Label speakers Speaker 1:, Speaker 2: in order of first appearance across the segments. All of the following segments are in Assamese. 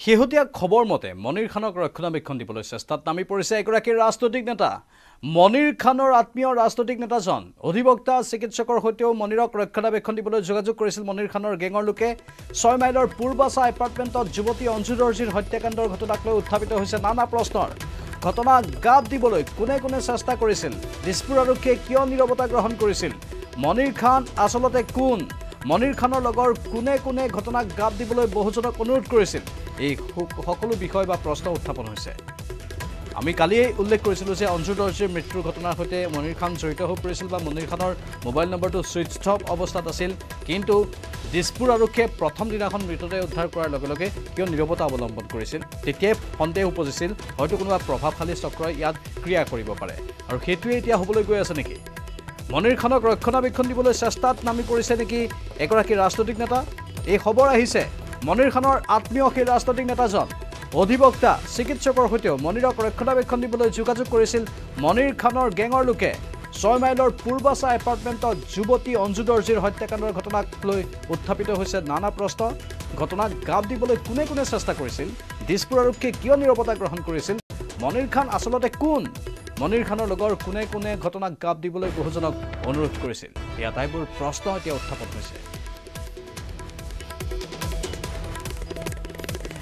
Speaker 1: শেহতীয়া খবৰ মতে মনিৰ খানক ৰক্ষণাবেক্ষণ দিবলৈ চেষ্টাত নামি পৰিছে এগৰাকী ৰাজনৈতিক নেতা। মনিৰ খানৰ আত্মীয় ৰাজনৈতিক নেতাজন অধিবক্তা চিকিৎসকৰ সৈতেও মনিৰক ৰক্ষণাবেক্ষণ দিবলৈ যোগাযোগ কৰিছিল মনিৰ খানৰ গেঙৰ লোকে। ছয় মাইলৰ পূৰ্বাচা এপাৰ্টমেণ্টত যুৱতী অঞ্জু দৰ্জীৰ হত্যাকাণ্ডৰ ঘটনাক লৈ উত্থাপিত হৈছে নানা প্ৰশ্নৰ। ঘটনা গাপ দিবলৈ কোনে কোনে চেষ্টা কৰিছিল? দিছপুৰ আৰক্ষীয়ে কিয় নীৰৱতা গ্ৰহণ কৰিছিল? মনিৰ খান আচলতে কোন? মনিৰ খানৰ লগৰ কোনে কোনে ঘটনাক গাপ দিবলৈ বহুজনক অনুৰোধ কৰিছিল। এই সকলো বিষয় বা প্ৰশ্ন উত্থাপন হৈছে। আমি কালিয়েই উল্লেখ কৰিছিলোঁ যে অঞ্জু দৰ্জীৰ মৃত্যুৰ ঘটনাৰ সৈতে মনিৰ খান জড়িত হৈ পৰিছিল বা মনিৰ খানৰ মোবাইল নম্বৰটো ছুইচ অফ অৱস্থাত আছিল। কিন্তু দিছপুৰ আৰক্ষীয়ে প্ৰথম দিনাখন মৃতদেহ উদ্ধাৰ কৰাৰ লগে লগে কিয় নীৰৱতা অৱলম্বন কৰিছিল তেতিয়াই সন্দেহ উপজিছিল। হয়তো কোনোবা প্ৰভাৱশালী চক্ৰই ইয়াত ক্ৰিয়া কৰিব পাৰে। আৰু সেইটোৱে এতিয়া হ'বলৈ গৈ আছে নেকি? মনিৰ খানক ৰক্ষণাবেক্ষণ দিবলৈ চেষ্টাত নামি পৰিছে নেকি এগৰাকী ৰাজনৈতিক নেতা? এই খবৰ আহিছে মনিৰ খানৰ আত্মীয় সেই ৰাজনৈতিক নেতাজন। অধিবক্তা চিকিৎসকৰ সৈতেও মনিৰক ৰক্ষণাবেক্ষণ দিবলৈ যোগাযোগ কৰিছিল মনিৰ খানৰ গেঙৰ লোকে। ছয় মাইলৰ পূৰ্বাচা এপাৰ্টমেণ্টত যুৱতী অঞ্জু দৰ্জীৰ হত্যাকাণ্ডৰ ঘটনাক লৈ উত্থাপিত হৈছে নানা প্ৰশ্ন। ঘটনাক গাপ দিবলৈ কোনে কোনে চেষ্টা কৰিছিল? দিছপুৰ আৰক্ষীয়ে কিয় নীৰৱতা গ্ৰহণ কৰিছিল? মনিৰ খান আচলতে কোন? মনিৰ খানৰ লগৰ কোনে কোনে ঘটনাক গাপ দিবলৈ বহুজনক অনুৰোধ কৰিছিল। এই আটাইবোৰ প্ৰশ্ন এতিয়া উত্থাপন হৈছে।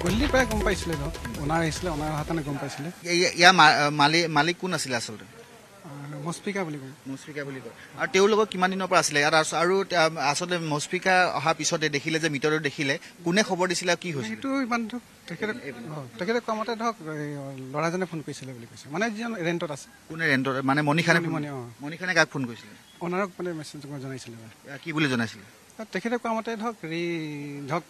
Speaker 2: গধূলি প্ৰায় গম পাইছিলে ধৰক অনাৰ আহিছিলে অনাৰ অহাৰ কাৰণে গম পাইছিলে।
Speaker 3: ইয়া- ইয়াৰ মালিক মালিক কোন আছিলে আচলতে?
Speaker 2: মস্পিকা বুলি কওঁ
Speaker 3: মুচফিকা বুলি কয়। আৰু তেওঁৰ লগত কিমান দিনৰ পৰা আছিলে? ইয়াত আৰু আচলতে মুচফিকা অহাৰ পিছতে দেখিলে যে মৃতদেহ দেখিলে কোনে খবৰ দিছিলে কি হৈছিল?
Speaker 2: সেইটো ইমান ধৰক তেখেতে তেখেতে কোৱা মতে ধৰক ল'ৰাজনে ফোন কৰিছিলে বুলি কৈছে। মানে যিজন ৰেণ্টত আছে।
Speaker 3: কোনে ৰেণ্টৰ মানে মণিখানে
Speaker 2: মণি- মণি, অ।
Speaker 3: মণিখানে কাক ফোন কৰিছিলে?
Speaker 2: অনাৰক মানে মেছেজ জনাইছিলে। মানে।
Speaker 3: কি বুলি জনাইছিলে?
Speaker 2: তেখেতে কোৱা মতে ধৰক হেৰি ধৰক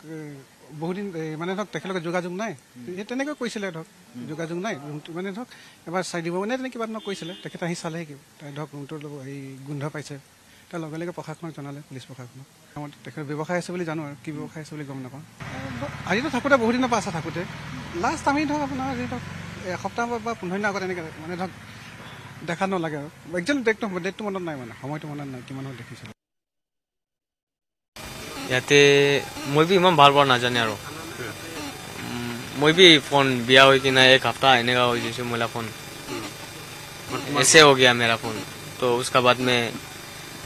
Speaker 2: বহুদিন মানে ধৰক তেখেতলোকে যোগাযোগ নাই। সেই তেনেকৈ কৈছিলে ধৰক যোগাযোগ নাই। ৰুমটো মানে ধৰক এবাৰ চাই দিব। মানে তেনেকৈ কিবা ধৰণৰ কৈছিলে। তেখেতে আহি চালেহি কি তাই ধৰক ৰুমটোৰ লগত হেৰি গোন্ধ পাইছে। তাৰ লগে লগে প্ৰশাসনক জনালে পুলিচ প্ৰশাসনক। আমাৰ তেখেতৰ ব্যৱসায় আছে বুলি জানো আৰু কি ব্যৱসায় আছে বুলি গম নাপাওঁ। আজিতো থাকোঁতে বহুত দিনৰ পৰা আছে থাকোঁতে। লাষ্ট আমি ধৰক আপোনাৰ আজি ধৰক এসপ্তাহ বা- পোন্ধৰ দিনৰ আগত এনেকৈ মানে ধৰক দেখা নালাগে আৰু। একজন ডেটটো ডেটটো মনত নাই মানে সময়টো মনত নাই কিমান দেখিছিলোঁ।
Speaker 4: ইয়াতে মই বি ইমান ভাল পোৱা নাজানে আৰু উম, মই বি ফোন বিয়া হৈ কিনে এক हफ्ता এনেকা হৈ গৈছে মোলা फोन ऐसे हो गया मेरा फोन तो उसका बाद में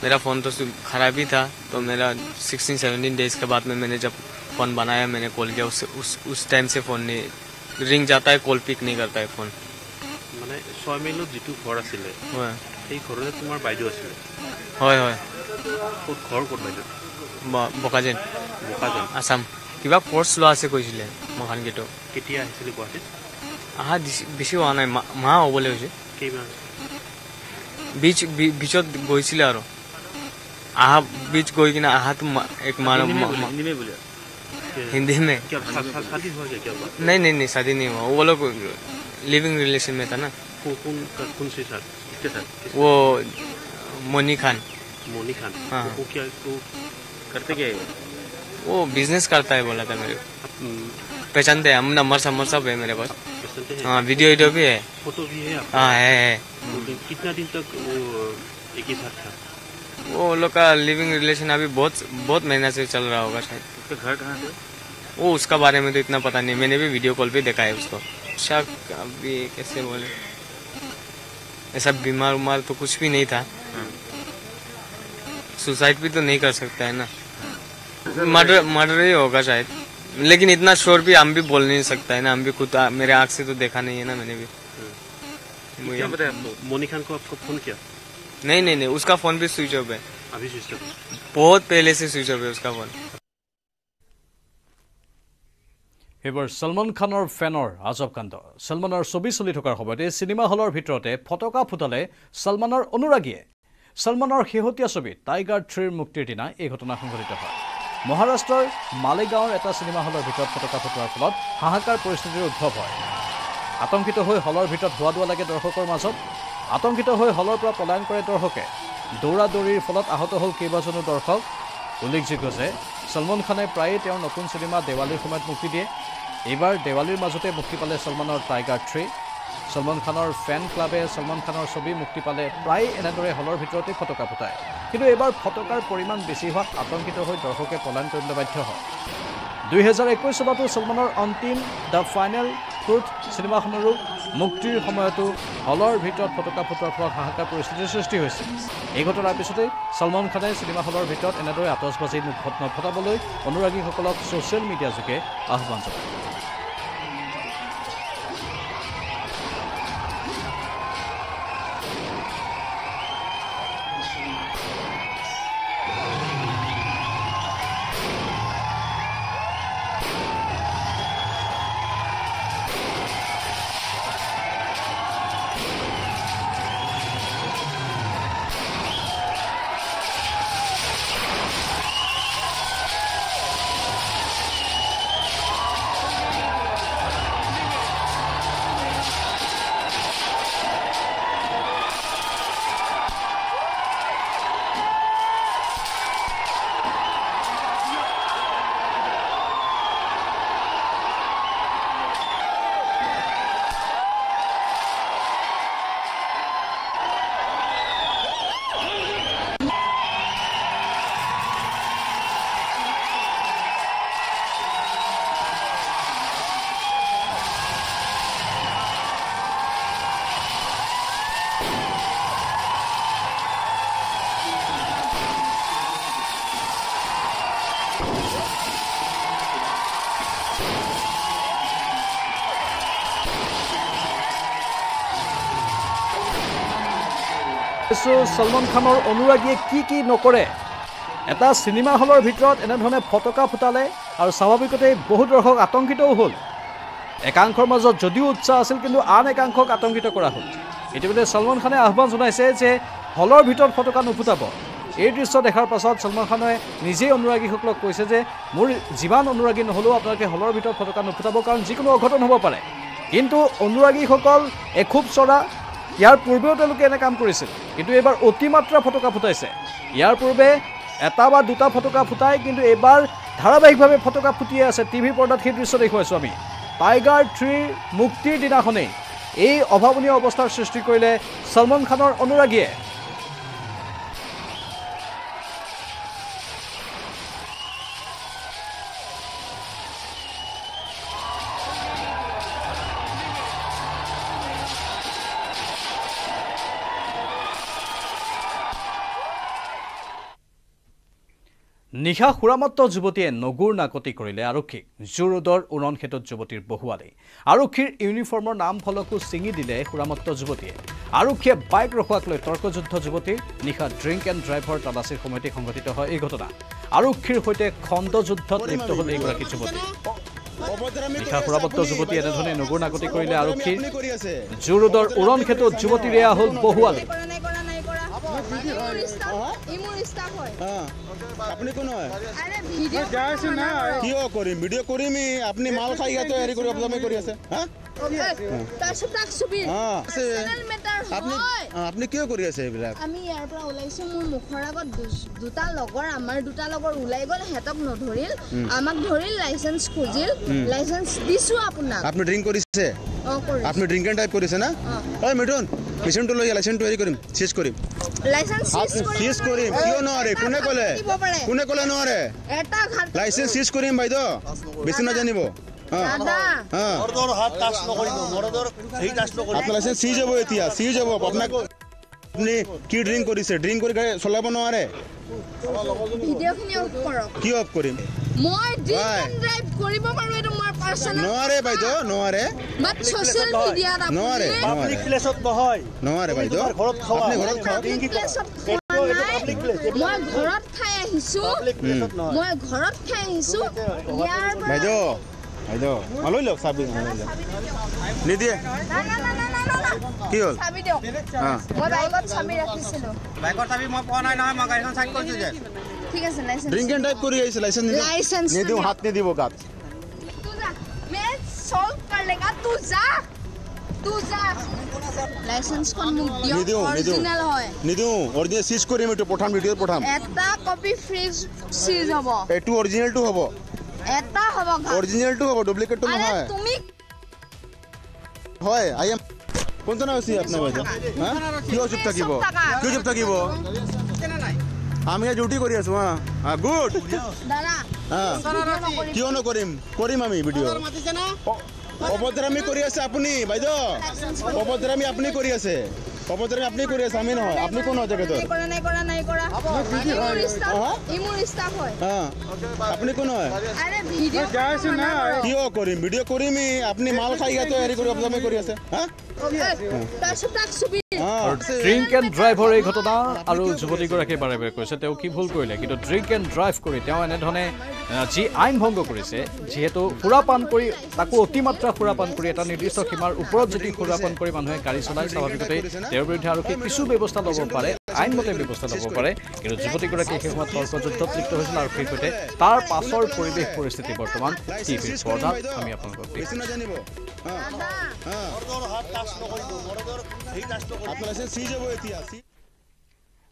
Speaker 4: मेरा फोन तो सु- खराब ही था तो मेरा सिक्सटीन सेवनटीन डेज के बाद में मैंने जब फोन बनाया मैंने कॉल किया उस उस उस टाइम से फोन नहीं रिंग जाता है कॉल पिक नहीं करता है फोन
Speaker 5: মানে ছয় মাইলত যিটো ঘৰ আছিলে
Speaker 4: হয়
Speaker 5: সেই ঘৰতে তোমাৰ বাইদেউ আছিলে
Speaker 4: হয় হয়
Speaker 5: ক'ত ঘৰ ক'ত বাইদেউ
Speaker 4: ব- বকাজেন
Speaker 5: বোকাজান
Speaker 4: আছাম কিবা কৰ্চ লোৱা আছে কৈছিলে মহান গেটত
Speaker 5: কেতিয়া আহিছিলে গুৱাহাটীত
Speaker 4: আহা দিছি- বেছি হোৱা নাই মা- মাহ হ'বলৈ হৈছে
Speaker 5: কেইমাহ
Speaker 4: বিচ বি- বিচত গৈছিলে আৰু আহা বিচ গৈ কিনে আহাটো মা- এক মাহ
Speaker 5: हिंदी में
Speaker 4: मा-
Speaker 5: बोलिए,
Speaker 4: मा-
Speaker 5: हिंदी में बोलिए
Speaker 4: हिंदी में
Speaker 5: क्या शा- शा- शादी हुआ क्या क्या हुआ
Speaker 4: नहीं नहीं नहीं शादी नहीं हुआ वो लोग लिविंग रिलेशन में था ना
Speaker 5: कौन कौन का- कौन से साथ किसके साथ किस-
Speaker 4: वो मोनी खान
Speaker 5: मोनी खान
Speaker 4: हाँ।
Speaker 5: वो क्या वो करते क्या है वो?
Speaker 4: बिज़नेस करता है बोला था मेरे पहचानते हैं हम नंबर समर सब है मेरे पास।
Speaker 5: हाँ?
Speaker 4: वीडियो वीडियो भी है।
Speaker 5: फ़ोटो भी है
Speaker 4: हाँ है है।
Speaker 5: कितना दिन तक वो एक ही साथ था?
Speaker 4: वो लोग का लिविंग रिलेशन अभी बहुत बहुत महीना से चल रहा होगा शायद।
Speaker 5: उसका घर कहाँ है
Speaker 4: वो उसका बारे में तो इतना पता नहीं। मैंने भी वीडियो कॉल पे देखा है उसको। शक अभी कैसे बोले? ऐसा बीमार उमार तो कुछ भी नहीं था। सुसाइड भी तो नहीं कर सकता है ना। मर्डर मर्डर ही होगा शायद लेकिन इतना श्योर भी हम भी बोल नहीं सकता है ना हम भी खुद आ- मेरे आँख से तो देखा नहीं है ना मैंने भी मुझे-
Speaker 5: क्या बताया आपको मोनी खान को आपको फोन किया
Speaker 4: नहीं नहीं नहीं उसका फोन भी स्विच ऑफ है
Speaker 5: अभी सिस्टर
Speaker 4: बहुत पहले से स्विच ऑफ है उसका फोन
Speaker 1: এইবাৰ সলমান খানৰ ফেনৰ আজব কাণ্ড সলমানৰ ছবি চলি থকাৰ সময়তে চিনেমা হলৰ ভিতৰতে ফটকা ফুটালে সলমানৰ অনুৰাগীয়ে সলমানৰ শেহতীয়া ছবি টাইগাৰ থ্ৰীৰ মুক্তিৰ দিনা এই ঘটনা সংঘটিত হয় মহাৰাষ্ট্ৰৰ মালেগাঁৱৰ এটা চিনেমা হলৰ ভিতৰত ফটকা ফুটোৱাৰ ফলত হাহাকাৰ পৰিস্থিতিৰ উদ্ভৱ হয়। আতংকিত হৈ হলৰ ভিতৰত হোৱা দোৱা লাগে দৰ্শকৰ মাজত। আতংকিত হৈ হলৰ পৰা পলায়ন কৰে দৰ্শকে। দৌৰা দৌৰিৰ ফলত আহত হ'ল কেইবাজনো দৰ্শক। উল্লেখযোগ্য যে সলমান খানে প্ৰায়ে তেওঁৰ নতুন চিনেমা দেৱালীৰ সময়ত মুক্তি দিয়ে। এইবাৰ দেৱালীৰ মাজতে মুক্তি পালে সলমানৰ টাইগাৰ থ্ৰী। সলমান খানৰ ফেন ক্লাবে সলমান খানৰ ছবি মুক্তি পালে প্ৰায় এনেদৰে হলৰ ভিতৰতে ফটকা ফুটায়। কিন্তু এইবাৰ ফটকাৰ পৰিমাণ বেছি হোৱাত আতংকিত হৈ দৰ্শকে পলায়ন কৰিবলৈ বাধ্য হয়। দুহেজাৰ একৈছ চনতো ছলমানৰ অন্তিম দ্য ফাইনেল ট্ৰুথ চিনেমাখনৰো মুক্তিৰ সময়তো হলৰ ভিতৰত ফটকা ফুটোৱাৰ ফলত হাহাকাৰ পৰিস্থিতিৰ সৃষ্টি হৈছিল এই ঘটনাৰ পিছতেই ছলমান খানে চিনেমা হলৰ ভিতৰত এনেদৰে আতচবাজি নফটাবলৈ অনুৰাগীসকলক ছ'চিয়েল মিডিয়া যোগে আহ্বান জনায়। ছলমান খানৰ অনুৰাগীয়ে কি কি নকৰে? এটা চিনেমা হলৰ ভিতৰত এনেধৰণে ফটকা ফুটালে আৰু স্বাভাৱিকতেই বহু দৰ্শক আতংকিতও হ'ল। একাংশৰ মাজত যদিও উৎসাহ আছিল কিন্তু আন একাংশক আতংকিত কৰা হ'ল। ইতিমধ্যে ছলমান খানে আহ্বান জনাইছে যে হলৰ ভিতৰত ফটকা নুফুটাব। এই দৃশ্য দেখাৰ পাছত ছলমান খানে নিজেই অনুৰাগীসকলক কৈছে যে মোৰ যিমান অনুৰাগী নহ'লেও আপোনালোকে হলৰ ভিতৰত ফটকা নুফুটাব কাৰণ যিকোনো অঘটন হ'ব পাৰে। কিন্তু অনুৰাগীসকল এখুব চৰা ইয়াৰ পূৰ্বেও তেওঁলোকে এনে কাম কৰিছিল কিন্তু এইবাৰ অতিমাত্ৰা ফটকা ফুটাইছে। ইয়াৰ পূৰ্বে এটা বা দুটা ফটকা ফুটাই কিন্তু এইবাৰ ধাৰাবাহিকভাৱে ফটকা ফুটিয়ে আছে টিভি পৰ্দাত সেই দৃশ্য দেখুৱাইছোঁ আমি। টাইগাৰ থ্ৰীৰ মুক্তিৰ দিনাখনেই এই অভাৱনীয় অৱস্থাৰ সৃষ্টি কৰিলে ছলমান খানৰ অনুৰাগীয়ে নিশা সুৰামত্ত যুৱতীয়ে নগুৰ নাকতি কৰিলে আৰক্ষীক জু ৰোডৰ উৰণ ক্ষেত্ৰত যুৱতীৰ বহুৱালে। আৰক্ষীৰ ইউনিফৰ্মৰ নাম ফলকো ছিঙি দিলে সুৰামত্ত যুৱতীয়ে। আৰক্ষীয়ে বাইক ৰখোৱাক লৈ তৰ্কযুদ্ধ যুৱতীৰ। নিশা ড্ৰিংক এণ্ড ড্ৰাইভৰ তালাচীৰ সময়তে সংঘটিত হয় এই ঘটনা। আৰক্ষীৰ সৈতে খণ্ডযুদ্ধত লিপ্ত হ'ল এইগৰাকী যুৱতী। নিশা সুৰামত্ত যুৱতী এনেধৰণে নগুৰ নাকতি কৰিলে আৰক্ষীৰ উৰণ ক্ষেত্ৰত যুৱতীৰ এয়া হ'ল বহুৱালে।
Speaker 6: আপুনি কোন হয়? কিয় কৰিম? ভিডিঅ' কৰিমেই আপুনি মাল খাই ইয়াতে হেৰি কৰি অপজামি কৰি আছে। হা? আপুনি আপুনি কিয় কৰি আছে এইবিলাক?
Speaker 7: আমি ইয়াৰ পৰা ওলাইছো মোৰ মুখৰ আগত দুটা লগৰ আমাৰ দুটা লগৰ ওলাই গ'ল সিহঁতক নধৰিল আমাক ধৰিল লাইচেঞ্চ খুজিল লাইচেঞ্চ দিছো আপোনাক।
Speaker 6: আপুনি ড্ৰিংক কৰিছে? আপুনি ড্ৰিংক এণ্ড টাইপ কৰিছে না। ঐ মিথুন মেচিনটো লৈ লাইচেঞ্চটো হেৰি কৰিম চিজ কৰিম।
Speaker 7: লাইচেঞ্চ চিজ
Speaker 6: কৰিম কিয় নোৱাৰে? কোনে ক'লে? কোনে ক'লে নোৱাৰে?
Speaker 7: এটা
Speaker 6: লাইচেঞ্চ চিজ কৰিম বাইদেউ। বেছি নাজানিব। আপোনাৰ লাইচেঞ্চ চিজ হ'ব এতিয়া চিজ হ'ব আপোনাক আপুনি কি ড্ৰিংক কৰিছে? ড্ৰিংক কৰি গাড়ী চলাব নোৱাৰে।
Speaker 7: ভিডিঅ'খিনি অফ কৰক।
Speaker 6: কিয় অফ কৰিম?
Speaker 7: মই ড্ৰিংক
Speaker 6: Why?
Speaker 7: এণ্ড ড্ৰাইভ কৰিব পাৰোঁ এইটো মোৰ পাৰ্চনেল
Speaker 6: নোৱাৰে বাইদেউ নোৱাৰে।
Speaker 7: বাট ছ'চিয়েল মিডিয়াত
Speaker 6: নোৱাৰে
Speaker 7: আপুনি
Speaker 6: নোৱাৰে নোৱাৰে বাইদেউ। আপুনি ঘৰত খাওক।
Speaker 7: পাব্লিক প্লেচত খোৱা নাই। মই ঘৰত খাই আহিছো। মই ঘৰত খাই আহিছো। ইয়াৰ পৰা
Speaker 6: বাইদেউ আইদ মালই লক চাবি মালই লক
Speaker 7: নি দিয়ে না না না না না না
Speaker 6: কি হল?
Speaker 7: চাবি দে
Speaker 6: হ্যাঁ
Speaker 7: মই বাইকত চাবি রাখিছিল
Speaker 8: বাইকৰ চাবি মই পোৱা নাই নহয় মই গাড়ীখন চাক কৰিছো যে।
Speaker 7: ঠিক আছে লাইসেন্স
Speaker 6: ড্ৰিংকিং টাইপ কৰি আইছে লাইসেন্স
Speaker 7: নি
Speaker 6: লাইসেন্স নি দিও হাত নি দিব গাত।
Speaker 7: তু যা। মে সল কৰলে গা তু যা। তু যা। লাইসেন্স কোন মু দিও
Speaker 6: নি দিও
Speaker 7: নি দিও
Speaker 6: নি দিও অরিজিনাল সিজ কৰিম এটো পঠাম ভিডিও পঠাম।
Speaker 7: এটা কপি ফ্ৰিজ সিজ হ'ব।
Speaker 6: এটো অৰিজিনাল টু হ'ব।
Speaker 7: এটা হ'ব ঘৰ।
Speaker 6: অৰিজিনেলটো হ'ব ডুপ্লিকেটটো নহয়।
Speaker 7: তুমি
Speaker 6: হয় আই এম কোনটো নাম আছে আপোনাৰ বাইদেউ হা? কিয় চুপ থাকিব? কিয় চুপ থাকিব? আমি ডিউটি কৰি আছো হা। গুড
Speaker 7: দাদা
Speaker 6: হা। কিয় নকৰিম? কৰিম আমি ভিডিঅ' অপদ্ৰামী কৰি আছে আপুনি বাইদেউ। অপদ্ৰামী আপুনি কৰি আছে। অপদ্ৰামী আপুনি কৰি আছে আমি নহয়। আপুনি কোন হয় তেখেতৰ
Speaker 7: কৰা নাই কৰা নাই কৰা। ই মোৰ ষ্টাফ
Speaker 6: হা?
Speaker 7: ই মোৰ ষ্টাফ হয়।
Speaker 6: হা। আপুনি কোন হয়?
Speaker 7: আৰে ভিডিঅ'
Speaker 6: কিয় কৰিম? ভিডিঅ' কৰিমেই আপুনি মাল খাই ইয়াতে হেৰি কৰি অপদ্ৰামী কৰি আছে। হা?
Speaker 1: ড্ৰিংক এণ্ড ড্ৰাইভৰ এই ঘটনা আৰু যুৱতীগৰাকীয়ে বাৰে বাৰে কৈছে তেওঁ কি ভুল কৰিলে? কিন্তু ড্ৰিংক এণ্ড ড্ৰাইভ কৰি তেওঁ এনেধৰণে যি আইন ভংগ কৰিছে যিহেতু সুৰাপান কৰি তাকো অতিমাত্ৰা সুৰাপান কৰি এটা নিৰ্দিষ্ট সীমাৰ ওপৰত যদি সুৰাপান কৰি মানুহে গাড়ী চলায় স্বাভাৱিকতে তেওঁৰ বিৰুদ্ধে আৰক্ষীয়ে কিছু ব্যৱস্থা ল'ব পাৰে। আইনমতে ব্যৱস্থা ল'ব পাৰে। কিন্তু যুৱতীগৰাকীয়ে সেই সময়ত তৰ্কযুদ্ধত লিপ্ত হৈছিল আৰক্ষীৰ সৈতে তাৰ পাছৰ পৰিৱেশ পৰিস্থিতি বৰ্তমান টিভিৰ পৰ্দাত আমি আপোনালোকক
Speaker 6: বেছি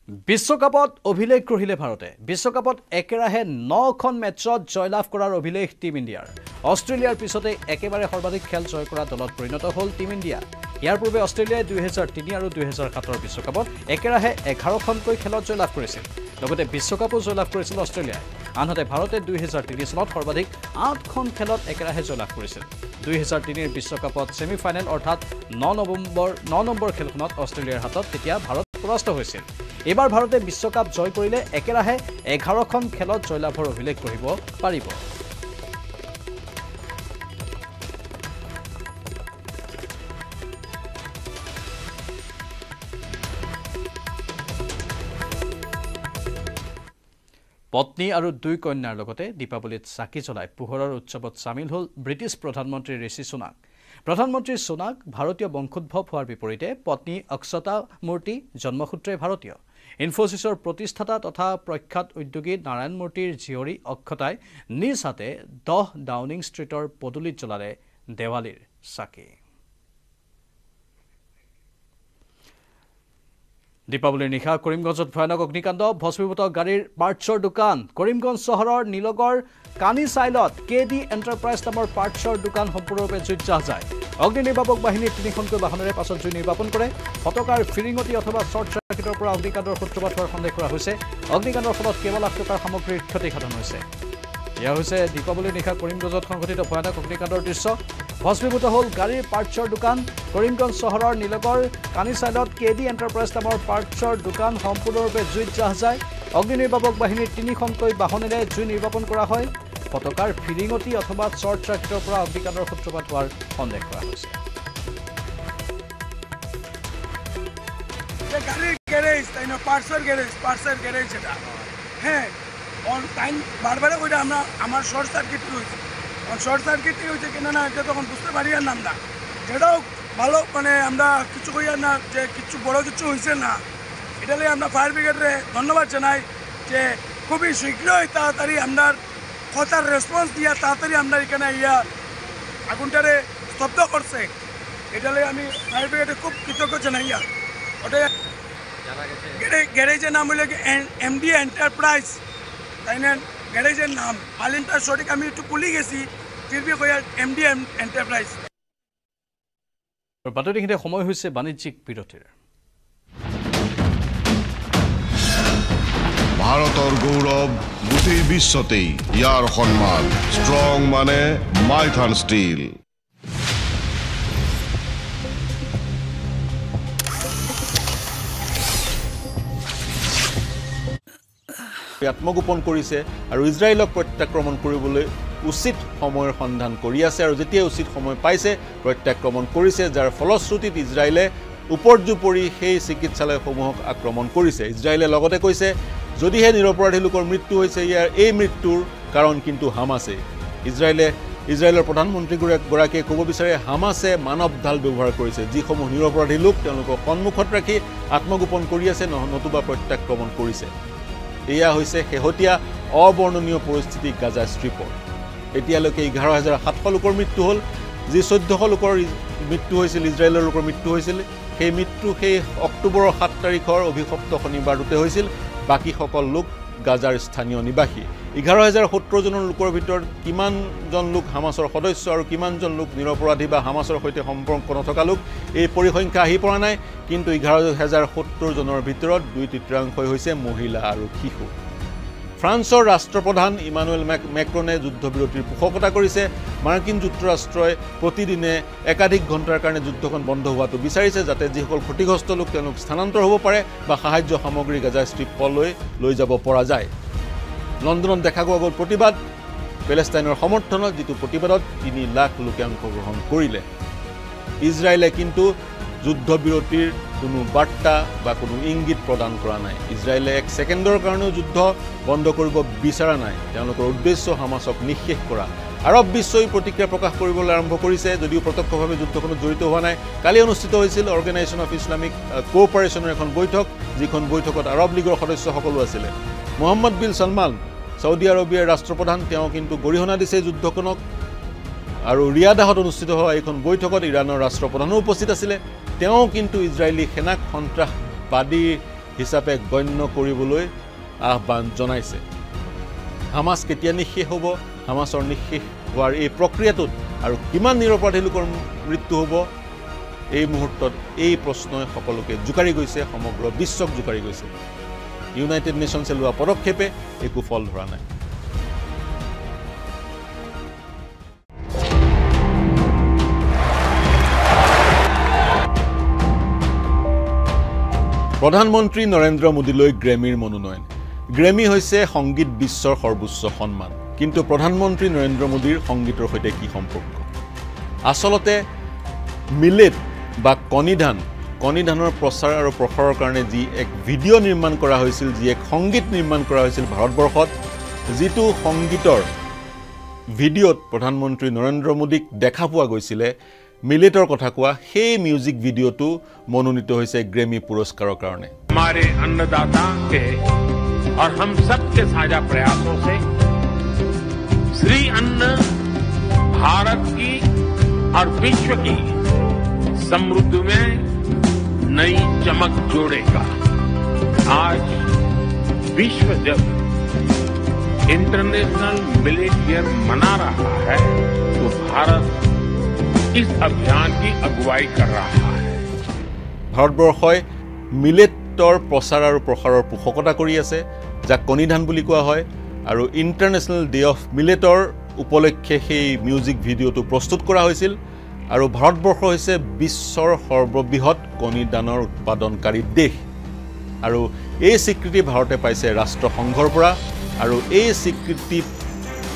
Speaker 1: বিশ্বকাপত অভিলেখ গঢ়িলে ভাৰতে। বিশ্বকাপত একেৰাহে নখন মেটছত জয়লাভ কৰাৰ অভিলেখ টীম ইণ্ডিয়াৰ। অষ্ট্ৰেলিয়াৰ পিছতে একেবাৰে সৰ্বাধিক খেল জয় কৰা দলত পৰিণত হ'ল টীম ইণ্ডিয়া। ইয়াৰ পূৰ্বে অষ্ট্ৰেলিয়াই দুহেজাৰ তিনি আৰু দুহেজাৰ সাতৰ বিশ্বকাপত একেৰাহে এঘাৰখনকৈ খেলত জয়লাভ কৰিছিল। লগতে বিশ্বকাপো জয়লাভ কৰিছিল অষ্ট্ৰেলিয়াই। আনহাতে ভাৰতে দুহেজাৰ তিনি চনত সৰ্বাধিক আঠখন খেলত একেৰাহে জয়লাভ কৰিছিল। দুহেজাৰ তিনিৰ বিশ্বকাপত ছেমি ফাইনেল অৰ্থাৎ ন নৱেম্বৰ ন নম্বৰ খেলখনত অষ্ট্ৰেলিয়াৰ হাতত তেতিয়া ভাৰত পৰাস্ত হৈছিল। এইবাৰ ভাৰতে বিশ্বকাপ জয় কৰিলে একেৰাহে এঘাৰখন খেলত জয়লাভৰ অভিলেখ গঢ়িব পাৰিব। পত্নী আৰু দুই কন্যাৰ লগতে দীপাৱলীত চাকি জ্বলাই পোহৰৰ উৎসৱত চামিল হ'ল ব্ৰিটিছ প্ৰধানমন্ত্ৰী ঋষি সোনাক প্ৰধানমন্ত্ৰী সোনাক ভাৰতীয় বংশোদ্ভৱ হোৱাৰ বিপৰীতে পত্নী অক্ষতা মূৰ্তি জন্মসূত্ৰে ভাৰতীয়। ইনফোচিছৰ প্ৰতিষ্ঠাতা তথা প্ৰখ্যাত উদ্যোগী নাৰায়ণ মূৰ্তিৰ জীয়ৰী অক্ষতাই নিজ হাতে দহ ডাউনিং ষ্ট্ৰীটৰ পদূলিত জ্বলালে দেৱালীৰ চাকি। দীপাৱলীৰ নিশা কৰিমগঞ্জত ভয়ানক অগ্নিকাণ্ড ভস্মীভূত গাড়ীৰ পাৰ্টছৰ দোকান। কৰিমগঞ্জ চহৰৰ নীলগড় কানি চাইলত কে ডি এণ্টাৰপ্ৰাইজ নামৰ পাৰ্টছৰ দোকান সম্পূৰ্ণৰূপে জুইত যায়। অগ্নি নিৰ্বাপক বাহিনীয়ে তিনিখনকৈ বাহনেৰে পাছত জুই নিৰ্বাপন কৰে। ফটকাৰ ফিৰিঙতি অথবা শ্বৰ্ট চাৰ্কিটৰ পৰা অগ্নিকাণ্ডৰ সূত্ৰপাত হোৱাৰ সন্দেহ কৰা হৈছে। অগ্নিকাণ্ডৰ ফলত কেইবালাখ টকাৰ সামগ্ৰীৰ ক্ষতিসাধন হৈছে। এয়া হৈছে দীপাৱলীৰ নিশা কৰিমগঞ্জত সংঘটিত ভয়ানক অগ্নিকাণ্ডৰ দৃশ্য। ভস্মীভূত হ'ল গাড়ীৰ পাৰ্টছৰ দোকান। কৰিমগঞ্জ চহৰৰ নীলগড় কানিচাইলত কে ডি এণ্টাৰপ্ৰাইজ নামৰ পাৰ্টছৰ দোকান সম্পূৰ্ণৰূপে জুইত জাহ যায়। অগ্নি নিৰ্বাপক বাহিনীৰ তিনিখনকৈ বাহনেৰে জুই নিৰ্বাপন কৰা হয়। ফটকাৰ ফিৰিঙতি অথবা শ্বৰ্ট চাৰ্কিটৰ পৰা অগ্নিকাণ্ডৰ সূত্ৰপাত হোৱাৰ সন্দেহ কৰা হৈছে।
Speaker 9: তাই না পাৰ্সেল গ্যাৰেজ পাৰ্সেল গ্যাৰেজ এটা। হ্যাঁ টাইম বারবার ওইটা আমরা আমার শর্ট সার্কিট হয়েছে শর্ট সার্কিট হয়েছে কিনা না এটা তখন বুঝতে পারি আর নাম না। যেটাও ভালো মানে আমরা কিছু করি না যে কিছু বড় কিছু হয়েছে না। এটা লিয়ে আমরা ফায়ার ব্রিগেডে ধন্যবাদ জানাই যে খুবই শীঘ্রই তাড়াতাড়ি আমরা কথার রেসপন্স দিয়া তাড়াতাড়ি আমরা এখানে ইয়া আগুনটারে স্তব্ধ করছে। এটা লিয়ে আমি ফায়ার ব্রিগেডে খুব কৃতজ্ঞ জানাই ইয়া ওটা গ্যারে- গ্যারেজের নাম হলো এমডি এন্টারপ্রাইজ তাই গ্যারেজের নাম মালিনটা সঠিক আমি একটু ভুলে গেছি। ফিরবি কয়া এমডি এন্টারপ্রাইজ
Speaker 1: বাতৰিখিনিতে সময় হৈছে বাণিজ্যিক বিৰতিৰ।
Speaker 10: ভাৰতৰ গৌৰৱ গোটেই বিশ্বতেই ইয়াৰ সন্মান ষ্ট্ৰং মানে মাইথান ষ্টীল।
Speaker 11: আত্মগোপন কৰিছে আৰু ইজৰাইলক প্ৰত্যাক্ৰমণ কৰিবলৈ উচিত সময়ৰ সন্ধান কৰি আছে আৰু যেতিয়া উচিত সময় পাইছে প্ৰত্যাক্ৰমণ কৰিছে যাৰ ফলশ্ৰুতিত ইজৰাইলে উপৰ্যুপৰি সেই চিকিৎসালয়সমূহক আক্ৰমণ কৰিছে। ইজৰাইলে লগতে কৈছে যদিহে নিৰপৰাধী লোকৰ মৃত্যু হৈছে ইয়াৰ এই মৃত্যুৰ কাৰণ কিন্তু হামাছেই ইজৰাইলে ইজৰাইলৰ প্ৰধানমন্ত্ৰীগৰাকীয়ে ক'ব বিচাৰে হামাছে মানৱ ঢাল ব্যৱহাৰ কৰিছে। যিসমূহ নিৰপৰাধী লোক তেওঁলোকক সন্মুখত ৰাখি আত্মগোপন কৰি আছে নতুবা প্ৰত্যাক্ৰমণ কৰিছে। এয়া হৈছে শেহতীয়া অবৰ্ণনীয় পৰিস্থিতি গাজা ষ্ট্ৰীপৰ। এতিয়ালৈকে এঘাৰ হাজাৰ সাতশ লোকৰ মৃত্যু হ'ল যি চৈধ্যশ লোকৰ মৃত্যু হৈছিল ইজৰাইলৰ লোকৰ মৃত্যু হৈছিল। সেই মৃত্যু সেই অক্টোবৰৰ সাত তাৰিখৰ অভিশপ্ত শনিবাৰটোতে হৈছিল। বাকীসকল লোক গাজাৰ স্থানীয় নিবাসী। এঘাৰ হাজাৰ সত্তৰজনৰ লোকৰ ভিতৰত কিমানজন লোক হামাছৰ সদস্য আৰু কিমানজন লোক নিৰপৰাধী বা হামাছৰ সৈতে সম্পৰ্ক নথকা লোক এই পৰিসংখ্যা আহি পৰা নাই। কিন্তু এঘাৰ হাজাৰ সত্তৰজনৰ ভিতৰত দুই তৃতীয়াংশই হৈছে মহিলা আৰু শিশু। ফ্ৰান্সৰ ৰাষ্ট্ৰপ্ৰধান ইমানুৱেল মেক মেক্ৰনে যুদ্ধবিৰতিৰ পোষকতা কৰিছে। মাৰ্কিন যুক্তৰাষ্ট্ৰই প্ৰতিদিনে একাধিক ঘণ্টাৰ কাৰণে যুদ্ধখন বন্ধ হোৱাটো বিচাৰিছে যাতে যিসকল ক্ষতিগ্ৰস্ত লোক তেওঁলোক স্থানান্তৰ হ'ব পাৰে বা সাহায্য সামগ্ৰী গাজা ষ্ট্ৰীপলৈ লৈ যাব পৰা যায়। লণ্ডনত দেখা পোৱা গ'ল প্ৰতিবাদ। পেলেষ্টাইনৰ সমৰ্থনত যিটো প্ৰতিবাদত তিনি লাখ লোকে অংশগ্ৰহণ কৰিলে। ইজৰাইলে কিন্তু যুদ্ধবিৰতিৰ কোনো বাৰ্তা বা কোনো ইংগিত প্ৰদান কৰা নাই। ইজৰাইলে এক ছেকেণ্ডৰ কাৰণেও যুদ্ধ বন্ধ কৰিব বিচৰা নাই। তেওঁলোকৰ উদ্দেশ্য হামাছক নিঃশেষ কৰা। আৰৱ বিশ্বই প্ৰতিক্ৰিয়া প্ৰকাশ কৰিবলৈ আৰম্ভ কৰিছে যদিও প্ৰত্যক্ষভাৱে যুদ্ধখনত জড়িত হোৱা নাই। কালি অনুষ্ঠিত হৈছিল অৰ্গেনাইজেশ্যন অফ ইছলামিক কোঅপাৰেশ্যনৰ এখন বৈঠক যিখন বৈঠকত আৰৱ লীগৰ সদস্যসকলো আছিলে। মহম্মদ বিন ছলমান ছৌদি আৰবিয়াৰ ৰাষ্ট্ৰপ্ৰধান তেওঁ কিন্তু গৰিহণা দিছে যুদ্ধখনক। আৰু ৰিয়াদাহত অনুষ্ঠিত হোৱা এইখন বৈঠকত ইৰাণৰ ৰাষ্ট্ৰপ্ৰধানো উপস্থিত আছিলে। তেওঁ কিন্তু ইজৰাইলী সেনাক সন্ত্ৰাসবাদী হিচাপে গণ্য কৰিবলৈ আহ্বান জনাইছে। হামাছ কেতিয়া নিঃশেষ হ'ব হামাছৰ নিঃশেষ হোৱাৰ এই প্ৰক্ৰিয়াটোত আৰু কিমান নিৰপৰাধী লোকৰ মৃত্যু হ'ব এই মুহূৰ্তত এই প্ৰশ্নই সকলোকে জোকাৰি গৈছে সমগ্ৰ বিশ্বক জোকাৰি গৈছে। ইউনাইটেড নেশ্যনছে লোৱা পদক্ষেপে একো ফল ধৰা নাই। প্ৰধানমন্ত্ৰী নৰেন্দ্ৰ মোদীলৈ গ্ৰেমীৰ মনোনয়ন। গ্ৰেমী হৈছে সংগীত বিশ্বৰ সৰ্বোচ্চ সন্মান। কিন্তু প্ৰধানমন্ত্ৰী নৰেন্দ্ৰ মোদীৰ সংগীতৰ সৈতে কি সম্পৰ্ক? আচলতে মিলেট বা কণিধান কণিধানৰ প্ৰচাৰ আৰু প্ৰসাৰৰ কাৰণে যি এক ভিডিঅ' নিৰ্মাণ কৰা হৈছিল যি এক সংগীত নিৰ্মাণ কৰা হৈছিল ভাৰতবৰ্ষত যিটো সংগীতৰ ভিডিঅ'ত প্ৰধানমন্ত্ৰী নৰেন্দ্ৰ মোদীক দেখা পোৱা গৈছিলে মিলেটৰ কথা কোৱা সেই মিউজিক ভিডিঅ'টো মনোনীত হৈছে গ্ৰেমী পুৰস্কাৰৰ কাৰণে
Speaker 12: हमारे अन्नदाता के और हम सब के साझा प्रयासों से श्री अन्न भारत की और विश्व की समृद्धि में नई चमक जोड़ेगा आज विश्व जब इंटरनेशनल मिलेट ईयर मना रहा है तो भारत इस अभियान की अगुवाई कर रहा है
Speaker 11: ভাৰতবৰ্ষই মিলেটৰ প্ৰচাৰ আৰু প্ৰসাৰৰ পোষকতা কৰি আছে যাক কণিধান বুলি কোৱা হয় আৰু ইণ্টাৰনেশ্যনেল ডে অফ মিলেটৰ উপলক্ষে সেই মিউজিক ভিডিঅ'টো প্ৰস্তুত কৰা হৈছিল আৰু ভাৰতবৰ্ষ হৈছে বিশ্বৰ সৰ্ববৃহৎ কণিদানৰ উৎপাদনকাৰী দেশ। আৰু এই স্বীকৃতি ভাৰতে পাইছে ৰাষ্ট্ৰসংঘৰ পৰা আৰু এই স্বীকৃতি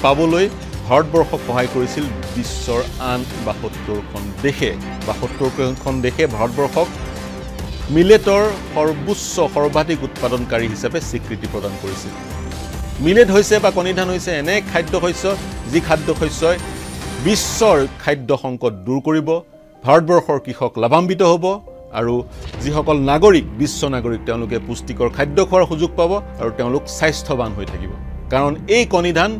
Speaker 11: পাবলৈ ভাৰতবৰ্ষক সহায় কৰিছিল বিশ্বৰ আন বাসত্তৰখন দেশে। বাসত্তৰখন দেশে ভাৰতবৰ্ষক মিলেটৰ সৰ্বোচ্চ সৰ্বাধিক উৎপাদনকাৰী হিচাপে স্বীকৃতি প্ৰদান কৰিছিল। মিলেট হৈছে বা কণিধান হৈছে এনে খাদ্য শস্য যি খাদ্য শস্যই বিশ্বৰ খাদ্য সংকট দূৰ কৰিব ভাৰতবৰ্ষৰ কৃষক লাভান্বিত হ'ব আৰু যিসকল নাগৰিক বিশ্ব নাগৰিক তেওঁলোকে পুষ্টিকৰ খাদ্য খোৱাৰ সুযোগ পাব আৰু তেওঁলোক স্বাস্থ্যৱান হৈ থাকিব। কাৰণ এই কণিধান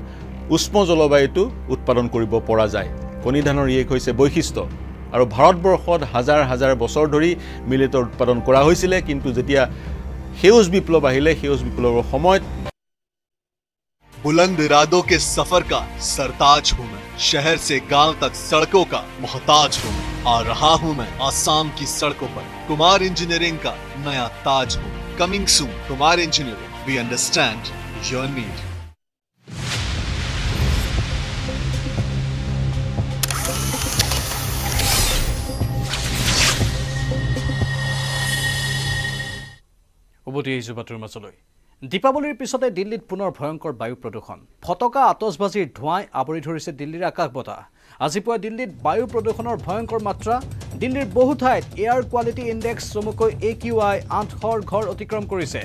Speaker 11: উষ্ম জলবায়ুটো উৎপাদন কৰিব পৰা যায়। কণিধানৰ ই এক হৈছে বৈশিষ্ট্য। আৰু ভাৰতবৰ্ষত হাজাৰ হাজাৰ বছৰ ধৰি মিলেটৰ উৎপাদন কৰা হৈছিলে কিন্তু যেতিয়া সেউজ বিপ্লৱ আহিলে সেউজ বিপ্লৱৰ সময়ত
Speaker 13: बुलंद इरादों के सफर का सरताज हूँ मैं शहर से गांव तक सड़कों का मोहताज हूँ मैं आ रहा हूँ मैं आसाम की सड़कों पर कुमार इंजीनियरिंग का नया ताज हूँ coming soon Kumar engineering we understand your need
Speaker 1: উভতি আহিছোঁ বাতৰিৰ মাজলৈ দীপাৱলীৰ পিছতে দিল্লীত পুনৰ ভয়ংকৰ বায়ু প্ৰদূষণ। ফটকা আতচবাজীৰ ধোঁৱাই আৱৰি ধৰিছে দিল্লীৰ আকাশ বতাহ। আজি পুৱা দিল্লীত বায়ু প্ৰদূষণৰ ভয়ংকৰ মাত্ৰা। দিল্লীৰ বহু ঠাইত এয়াৰ কোৱালিটি ইণ্ডেক্স চমুকৈ এ কিউ আই আঠশৰ ঘৰ অতিক্ৰম কৰিছে।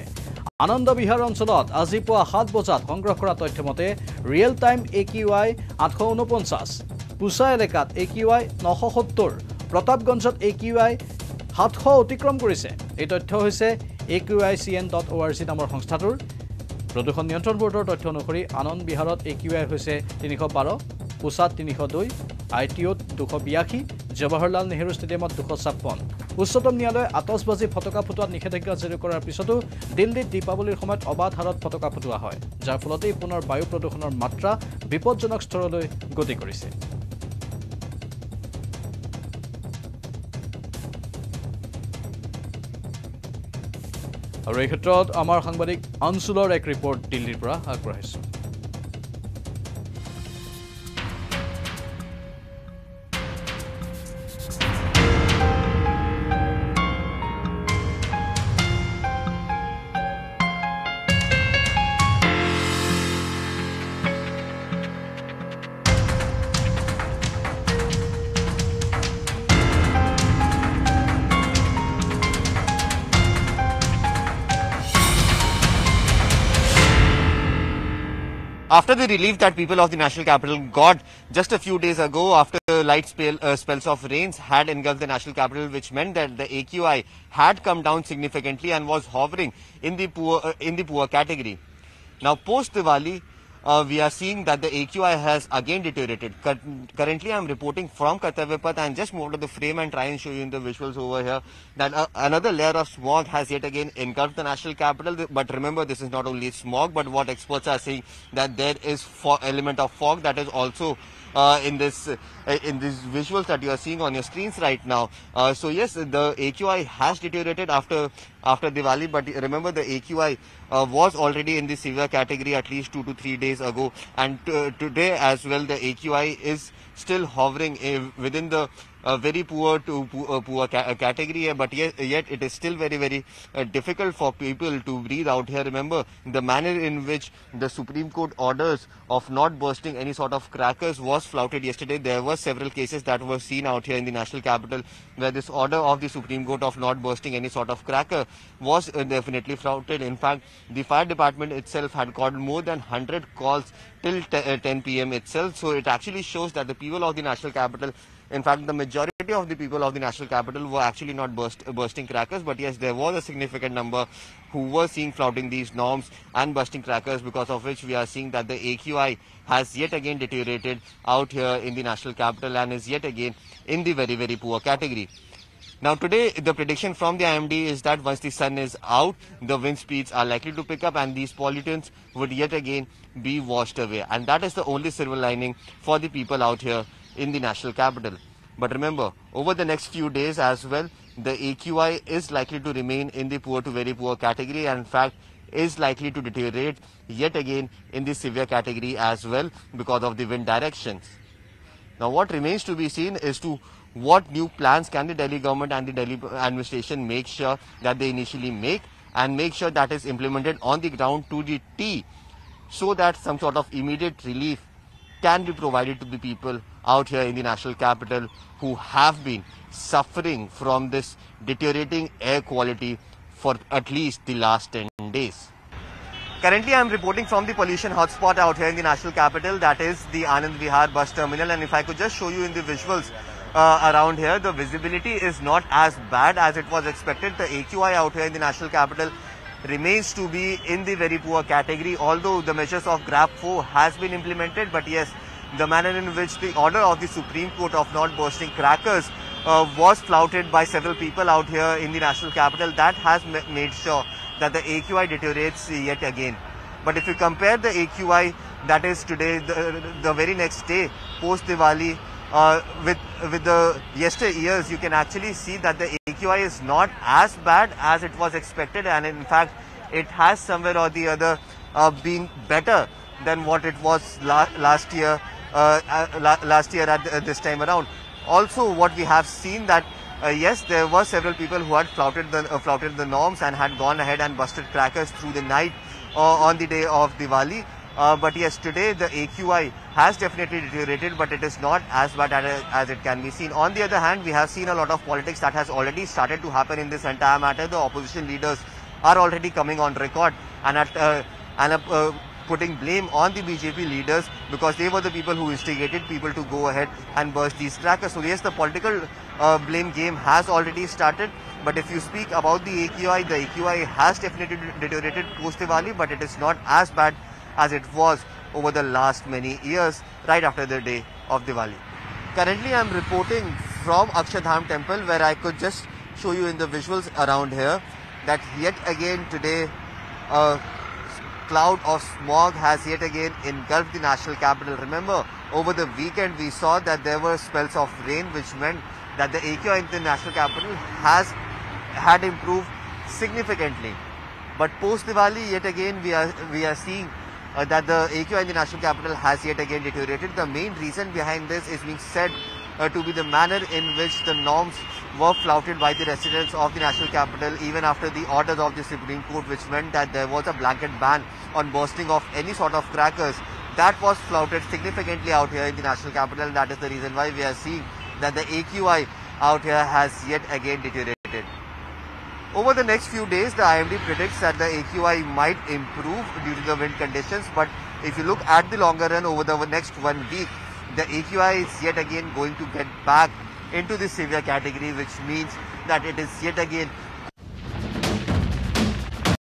Speaker 1: আনন্দ বিহাৰ অঞ্চলত আজি পুৱা সাত বজাত সংগ্ৰহ কৰা তথ্য মতে real time A Q I আঠশ ঊনপঞ্চাছ পুছা এলেকাত এ কিউ আই নশ সত্তৰ প্ৰতাপগঞ্জত এ কিউ আই সাতশ অতিক্ৰম কৰিছে। এই তথ্য হৈছে A Q I C N dot O' R G নামৰ সংস্থাটোৰ প্ৰদূষণ নিয়ন্ত্ৰণ বৰ্ডৰ তথ্য অনুসৰি আনন্দ বিহাৰত এ কিউ আই হৈছে তিনিশ বাৰ পুছাত তিনিশ দুই আই টি অ'ত দুশ বিয়াশী জৱাহৰলাল নেহৰু ষ্টেডিয়ামত দুশ ছাপন্ন উচ্চতম ন্যায়ালয়ে আতচবাজী ফটকা ফুটোৱাত নিষেধাজ্ঞা জাৰি কৰাৰ পিছতো দিল্লীত দীপাৱলীৰ সময়ত অবাধ হাৰত ফটকা ফুটোৱা হয় যাৰ ফলতেই পুনৰ বায়ু প্ৰদূষণৰ মাত্ৰা বিপদজনক স্তৰলৈ গতি কৰিছে। আৰু এই ক্ষেত্ৰত আমাৰ সাংবাদিক অঞ্চলৰ এক ৰিপৰ্ট দিল্লীৰ পৰা আগবঢ়াইছোঁ।
Speaker 14: After the relief that people of the national capital got just a few days ago after light spell, uh, spells of rains had engulfed the national capital which meant that the AQI had come down significantly and was hovering in the poor uh, in the poor category. Now post Diwali uh, we are seeing that the AQI has again deteriorated. Currently, I'm reporting from Kartavyapat and just move to the frame and try and show you in the visuals over here that uh, another layer of smog has yet again engulfed the national capital. But remember, this is not only smog, but what experts are saying that there is element of fog that is also uh, in this uh, in these visuals that you are seeing on your screens right now. Uh, so yes, the AQI has deteriorated after after Diwali, but remember the AQI uh, was already in the severe category at least two to three days ago, and today as well the AQI is still hovering uh, within the uh, very poor to poor, uh, poor ca- uh, category, uh, but yet, yet it is still very very uh, difficult for people to breathe out here. Remember the manner in which the Supreme Court orders of not bursting any sort of crackers was flouted yesterday. There were several cases that were seen out here in the national capital where this order of the Supreme Court of not bursting any sort of cracker was uh, definitely flouted. In fact, the fire department itself had got more than 100 calls till t- uh, 10 p.m. itself. So it actually shows that the people of the national capital in fact, the majority of the people of the national capital were actually not burst, bursting crackers, but yes, there was a significant number who were seen flouting these norms and bursting crackers, because of which we are seeing that the AQI has yet again deteriorated out here in the national capital and is yet again in the very, very poor category. Now today the prediction from the IMD is that once the sun is out, the wind speeds are likely to pick up and these pollutants would yet again be washed away. And that is the only silver lining for the people out here in the national capital. But remember, over the next few days as well, the AQI is likely to remain in the poor to very poor category and in fact is likely to deteriorate yet again in the severe category as well because of the wind directions. Now what remains to be seen is to what new plans can the Delhi government and the Delhi administration make sure that they initially make and make sure that is implemented on the ground to the T so that some sort of immediate relief can be provided to the people out here in the national capital who have been suffering from this deteriorating air quality for at least the last 10 days. Currently, I'm reporting from the pollution hotspot out here in the national capital, that is the Anand Vihar bus terminal. And if I could just show you in the visuals uh, around here, the visibility is not as bad as it was expected. The AQI out here in the national capital remains to be in the very poor category, although the measures of GRAP 4 has been implemented. But yes, the manner in which the order of the Supreme Court of not bursting crackers uh, was flouted by several people out here in the national capital, that has ma- made sure that the AQI deteriorates yet again. But if you compare the AQI that is today, the, the very next day, post Diwali, uh, with with the yesteryears, you can actually see that the AQI is not as bad as it was expected, and in fact, it has somewhere or the other uh, been better than what it was la- last year. Uh, uh, last year at uh, this time around. Also, what we have seen that uh, yes, there were several people who had flouted the uh, flouted the norms and had gone ahead and busted crackers through the night uh, on the day of Diwali. But yes, today the AQI has definitely deteriorated, but it is not as bad as, it can be seen. On the other hand, we have seen a lot of politics that has already started to happen in this entire matter. The opposition leaders are already coming on record and at and putting blame on the BJP leaders because they were the people who instigated people to go ahead and burst these crackers. So yes, the political uh, blame game has already started. But if you speak about the AQI, the AQI has definitely deteriorated post Diwali, but it is not as bad as it was over the last many years, right after the day of Diwali. Currently, I'm reporting from Akshadham Temple, where I could just show you in the visuals around here that yet again today a cloud of smog has yet again engulfed the national capital. Remember, over the weekend we saw that there were spells of rain, which meant that the AQI in the national capital has had improved significantly. But post Diwali, yet again, we are we are seeing uh, that the AQI in the national capital has yet again deteriorated. The main reason behind this is being said uh, to be the manner in which the norms were flouted by the residents of the national capital even after the orders of the Supreme Court which meant that there was a blanket ban on bursting of any sort of crackers. That was flouted significantly out here in the national capital and that is the reason why we are seeing that the AQI out here has yet again deteriorated. Over the next few days, the IMD predicts that the AQI might improve due to the wind conditions. But if you look at the longer run over the next one week, the AQI is yet again going to get back into the severe category, which means that it is yet again